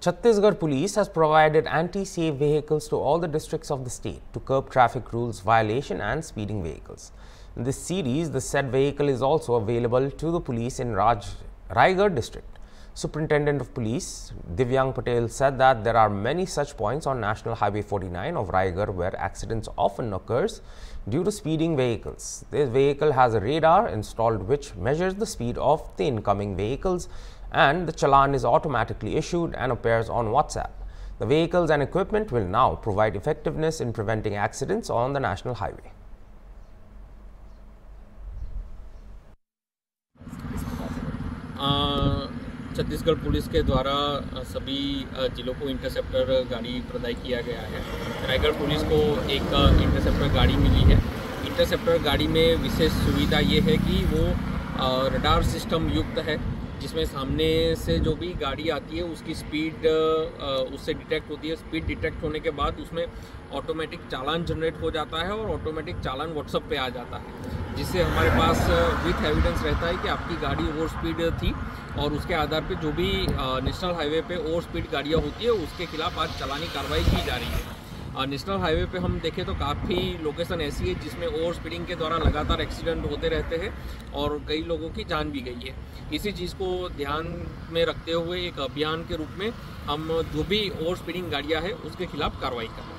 Chhattisgarh police has provided anti-safe vehicles to all the districts of the state to curb traffic rules violation and speeding vehicles. In this series, the said vehicle is also available to the police in Raj, Raigad district. Superintendent of Police Divyang Patel said that there are many such points on National Highway 49 of Raigad where accidents often occurs due to speeding vehicles. This vehicle has a radar installed which measures the speed of the incoming vehicles and the challan is automatically issued and appears on WhatsApp. The vehicles and equipment will now provide effectiveness in preventing accidents on the national highway. Chhattisgarh police के द्वारा सभी जिलों को interceptor गाड़ी प्रदाय किया गया है। रायगढ़ पुलिस को एक इंटरसेप्टर गाड़ी मिली है। इंटरसेप्टर गाड़ी में विशेष सुविधा ये है कि वो रडार सिस्टम युक्त है, जिसमें सामने से जो भी गाड़ी आती है, उसकी स्पीड उससे डिटेक्ट होती है। स्पीड डिटेक्ट होने के बाद उसमें ऑटोमेटिक चालान जनरेट हो जाता है और ऑटोमेटिक चालान व्हाट्सअप पे आ जाता है। जिससे हमारे पास विथ एविडेंस रहता है कि आपकी गाड़ी ओवर स्पीड थी और उसके आधार पे जो भी नेशनल हाईवे पे ओवर स्पीड गाड़ियाँ होती है, उसके खिलाफ आज चलानी कार्रवाई की जा रही है। नेशनल हाईवे पे हम देखें तो काफ़ी लोकेशन ऐसी है जिसमें ओवर स्पीडिंग के द्वारा लगातार एक्सीडेंट होते रहते हैं और कई लोगों की जान भी गई है। इसी चीज़ को ध्यान में रखते हुए एक अभियान के रूप में हम जो भी ओवर स्पीडिंग गाड़ियाँ हैं, उसके खिलाफ कार्रवाई कर